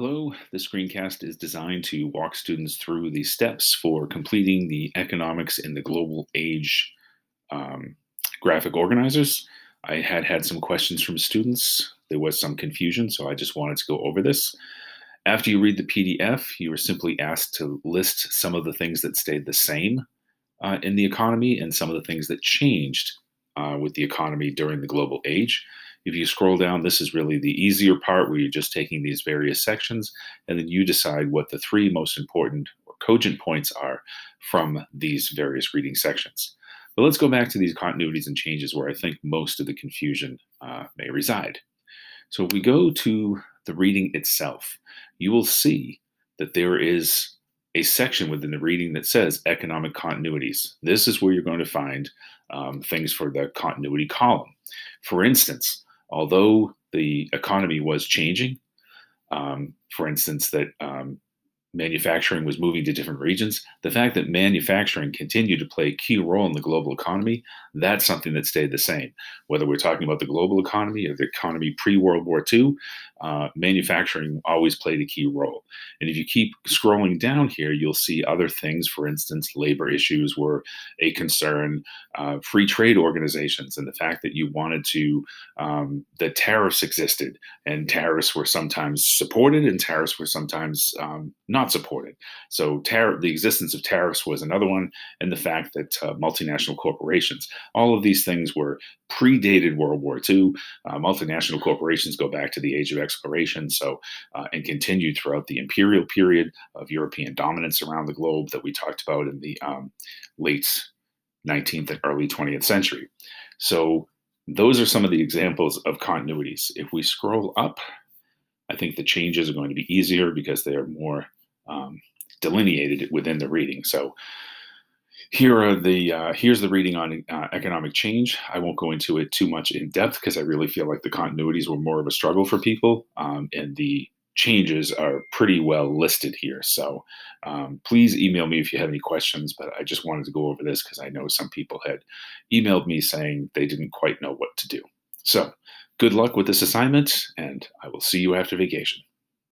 Hello, this screencast is designed to walk students through the steps for completing the economics in the global age um, graphic organizers. I had had some questions from students. There was some confusion, so I just wanted to go over this. After you read the PDF, you were simply asked to list some of the things that stayed the same uh, in the economy and some of the things that changed uh, with the economy during the global age. If you scroll down, this is really the easier part where you're just taking these various sections and then you decide what the three most important or cogent points are from these various reading sections. But let's go back to these continuities and changes where I think most of the confusion uh, may reside. So if we go to the reading itself, you will see that there is a section within the reading that says economic continuities. This is where you're going to find um, things for the continuity column. For instance, although the economy was changing, um, for instance, that um, manufacturing was moving to different regions, the fact that manufacturing continued to play a key role in the global economy, that's something that stayed the same. Whether we're talking about the global economy or the economy pre World War II, uh, manufacturing always played a key role. And if you keep scrolling down here, you'll see other things. For instance, labor issues were a concern, uh, free trade organizations, and the fact that you wanted to, um, that tariffs existed, and tariffs were sometimes supported and tariffs were sometimes um, not supported. So, the existence of tariffs was another one, and the fact that uh, multinational corporations, all of these things were predated World War II. Uh, multinational corporations go back to the age of exploration, so uh, and continued throughout the imperial period of European dominance around the globe that we talked about in the um, late 19th and early 20th century. So those are some of the examples of continuities. If we scroll up, I think the changes are going to be easier because they are more um, delineated within the reading. So here are the uh, here's the reading on uh, economic change. I won't go into it too much in depth because I really feel like the continuities were more of a struggle for people, um, and the changes are pretty well listed here. So um, please email me if you have any questions. But I just wanted to go over this because I know some people had emailed me saying they didn't quite know what to do. So good luck with this assignment, and I will see you after vacation.